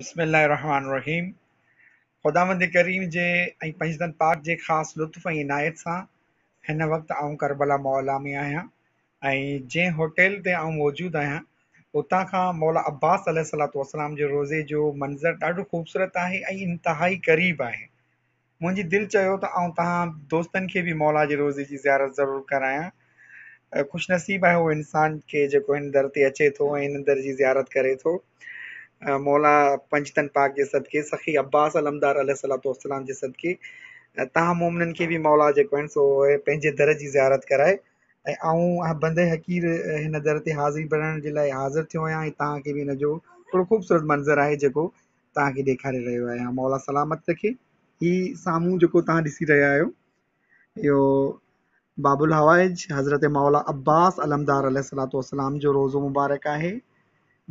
बिस्मिल्लाहिर्रहमानिर्रहीम। ख़ुदावंद करीम जे ऐं पाक जे ख़ासि लुत्फ़ इनायत सां हिन वक़्तु आउं करबला मौला में आहियाँ ऐं जंहिं होटल ते मौजूदु आहियाँ उतां खां मौला अब्बास वसलाम जे रोज़े जो मंज़र ॾाढो ख़ूबसूरत ऐं इंतिहाई क़रीब आहे। मुंहिंजी दिलि चयो त आउं तव्हां मौला जे रोज़े जी ज़ियारत ज़रूरु करायां। ख़ुशनसीब आहे उहो इंसान खे जेको हिन दर ते अचे ऐं हिन दर जी ज़ियारत करे अ, मौला पंजतन पाक जे सदके, सखी अब्बास अलमदार अलैहिस्सलाम जे सदके। तव्हां मोमिननि खे बि मौला जेको सो दर जी ज़ियारत कराए। ऐं आऊँ बंदे हक़ीर हिन दर ते हाज़िरी भरण जे लाइ हाज़िर थियो आहियाँ, ऐं तव्हांखे बि जो हिकिड़ो ख़ूबसूरत मंज़र आहे जेको तव्हांखे ॾेखारे रहियो मौला सलामत रखे। ही साम्हूं जेको तव्हां ॾिसी रहिया आहियो बाबुल हवाइज, हज़रत मौला अब्बास अलमदार अलैहिस्सलाम जो रोज़ो मुबारक आहे।